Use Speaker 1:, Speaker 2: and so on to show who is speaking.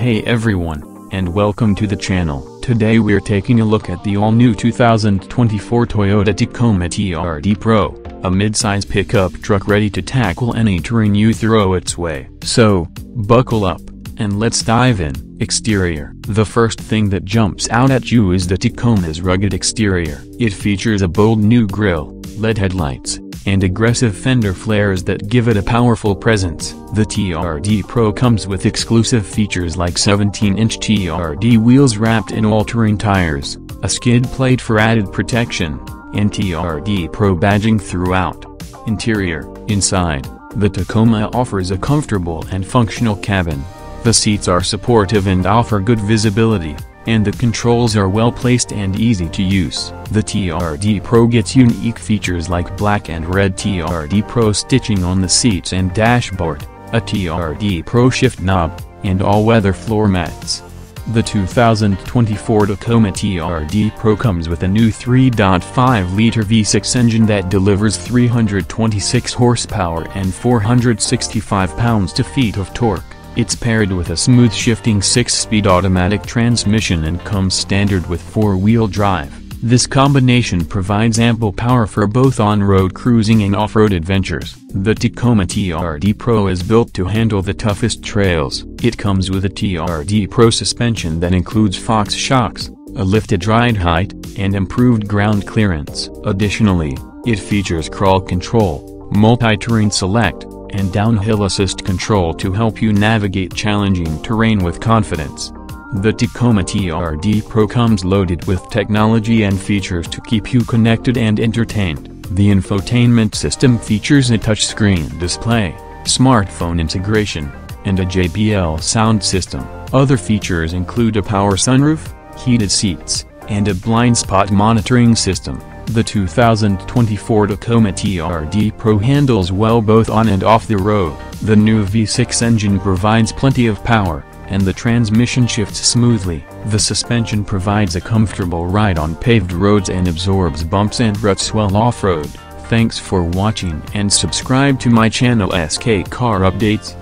Speaker 1: Hey everyone, and welcome to the channel. Today we're taking a look at the all-new 2024 Toyota Tacoma TRD Pro, a mid-size pickup truck ready to tackle any terrain you throw its way. So, buckle up, and let's dive in. Exterior The first thing that jumps out at you is the Tacoma's rugged exterior. It features a bold new grille, LED headlights, and aggressive fender flares that give it a powerful presence. The TRD Pro comes with exclusive features like 17-inch TRD wheels wrapped in all-terrain tires, a skid plate for added protection, and TRD Pro badging throughout. Interior Inside, the Tacoma offers a comfortable and functional cabin. The seats are supportive and offer good visibility, and the controls are well placed and easy to use. The TRD Pro gets unique features like black and red TRD Pro stitching on the seats and dashboard, a TRD Pro shift knob, and all-weather floor mats. The 2024 Tacoma TRD Pro comes with a new 3.5-liter V6 engine that delivers 326 horsepower and 465 pounds-to-feet of torque. It's paired with a smooth shifting 6-speed automatic transmission and comes standard with 4-wheel drive. This combination provides ample power for both on-road cruising and off-road adventures. The Tacoma TRD Pro is built to handle the toughest trails. It comes with a TRD Pro suspension that includes Fox shocks, a lifted ride height, and improved ground clearance. Additionally, it features crawl control, multi-terrain select, and downhill assist control to help you navigate challenging terrain with confidence. The Tacoma TRD Pro comes loaded with technology and features to keep you connected and entertained. The infotainment system features a touchscreen display, smartphone integration, and a JBL sound system. Other features include a power sunroof, heated seats, and a blind spot monitoring system. The 2024 Tacoma TRD Pro handles well both on and off the road. The new V6 engine provides plenty of power, and the transmission shifts smoothly. The suspension provides a comfortable ride on paved roads and absorbs bumps and ruts while off-road. Thanks for watching and subscribe to my channel SK Car Updates.